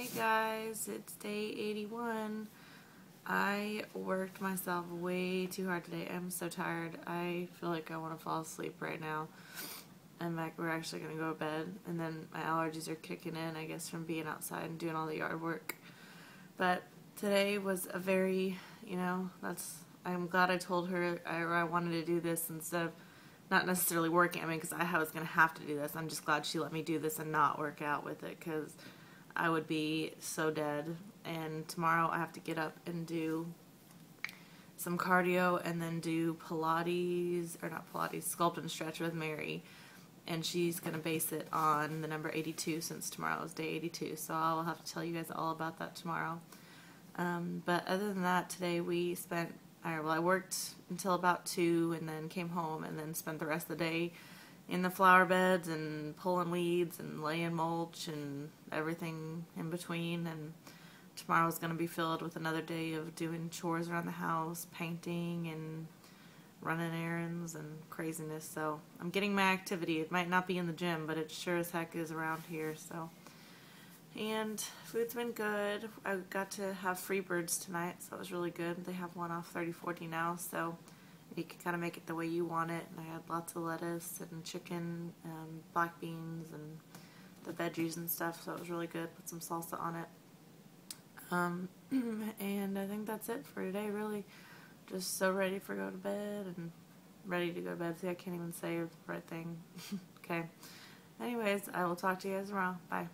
Hey guys, it's day 81. I worked myself way too hard today. I'm so tired. I feel like I want to fall asleep right now. And like we're actually going to go to bed. And then my allergies are kicking in, I guess, from being outside and doing all the yard work. But today was a very, you know, that's, I'm glad I told her I, I wanted to do this instead of not necessarily working. I mean, because I was going to have to do this. I'm just glad she let me do this and not work out with it because I would be so dead. And tomorrow I have to get up and do some cardio and then do Pilates, or not Pilates, sculpt and stretch with Mary. And she's going to base it on the number 82 since tomorrow is day 82. So I'll have to tell you guys all about that tomorrow. Um, but other than that, today we spent I, well, I worked until about 2 and then came home and then spent the rest of the day in the flower beds and pulling weeds and laying mulch and everything in between. And tomorrow's going to be filled with another day of doing chores around the house, painting and running errands and craziness. So I'm getting my activity. It might not be in the gym, but it sure as heck is around here. So and food's been good. I got to have Freebirds tonight, so that was really good. They have one off 30-40 now, so you can kind of make it the way you want it. And I had lots of lettuce and chicken and black beans and the veggies and stuff, so it was really good. Put some salsa on it. Um, and I think that's it for today, really. Just so ready for go to bed and ready to go to bed. See, I can't even say the right thing. okay. Anyways, I will talk to you guys tomorrow. Bye.